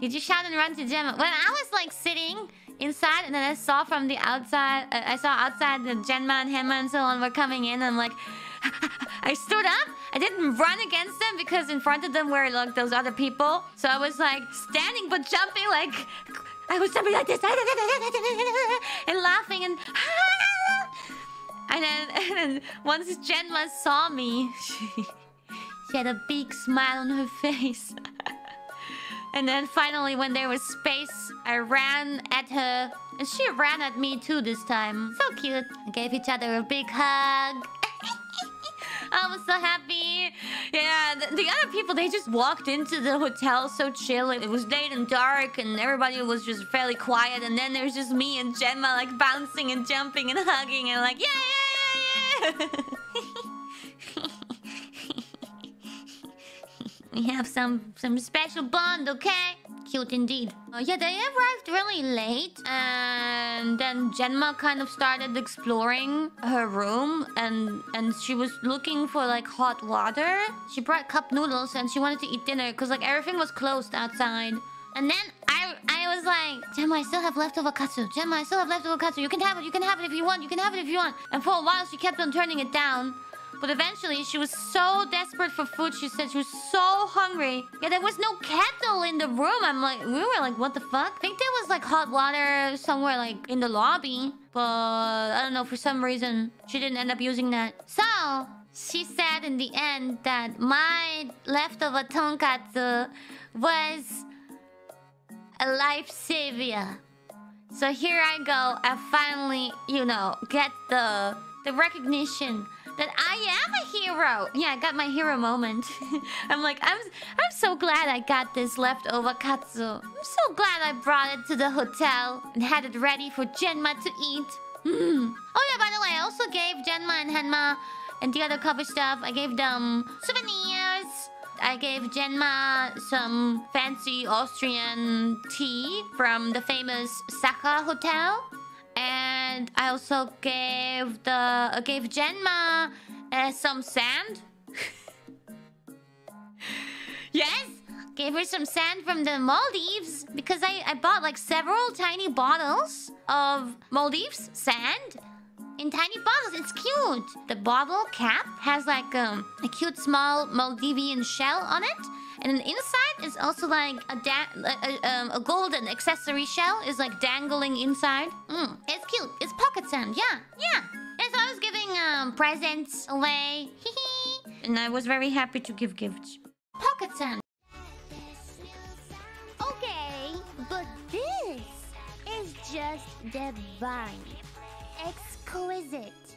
Did you shout and run to Jenma? When I was like sitting inside and then I saw from the outside, uh, I saw outside the Jenma and Henma and so on were coming in. I'm like, I stood up. I didn't run against them because in front of them were like those other people. So I was like standing but jumping like I was jumping like this and laughing and and then, and then once Jenma saw me, she, she had a big smile on her face. And then finally, when there was space, I ran at her. And she ran at me too this time. So cute. We gave each other a big hug. I was so happy. Yeah, the, the, other people, they just walked into the hotel so chill. It was late and dark, and everybody was just fairly quiet. And then there's just me and Jenma, like, bouncing and jumping and hugging and like, yeah, yeah, yeah, yeah. we have some, some special bond, okay? Cute indeed. Uh, yeah, they arrived really late. And then Jenma kind of started exploring her room. And, and she was looking for like hot water. She brought cup noodles and she wanted to eat dinner. Because like everything was closed outside. And then I I was like, Jenma, I still have leftover katsu. Jenma, I still have leftover katsu. You can have it. You can have it if you want. You can have it if you want. And for a while, she kept on turning it down. But eventually, she was so desperate for food. She said she was so hungry. Yeah, there was no kettle in the room. I'm like, we were like, what the fuck? I think there was like hot water somewhere like in the lobby. But I don't know, for some reason, she didn't end up using that. So, she said in the end that my leftover tonkatsu was a life savior. So here I go. I finally, you know, get the the recognition that I am a hero. Yeah, I got my hero moment. I'm like, I'm I'm so glad I got this leftover katsu. I'm so glad I brought it to the hotel and had it ready for Jenma to eat. Mm. Oh yeah, by the way, I also gave Jenma and Henma and the other cover stuff. I gave them souvenirs. I gave Jenma some fancy Austrian tea from the famous Sacher Hotel. And I also gave the uh, gave Jenma uh, some sand. yes, gave her some sand from the Maldives because I I bought like several tiny bottles of Maldives sand in tiny bottles. It's cute. The bottle cap has like um, a cute small Maldivian shell on it. And inside is also like a, a, um, a, golden accessory shell is like dangling inside. Mm, it's cute. It's pocket sand. Yeah, yeah. And so I was giving um, presents away. and I was very happy to give gifts. Pocket sand. Okay, but this is just divine. Exquisite.